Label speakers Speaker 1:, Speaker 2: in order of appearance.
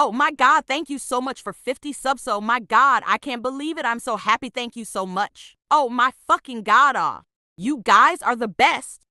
Speaker 1: Oh my God, thank you so much for 50 subs. Oh my God, I can't believe it. I'm so happy. Thank you so much. Oh my fucking God, ah. You guys are the best.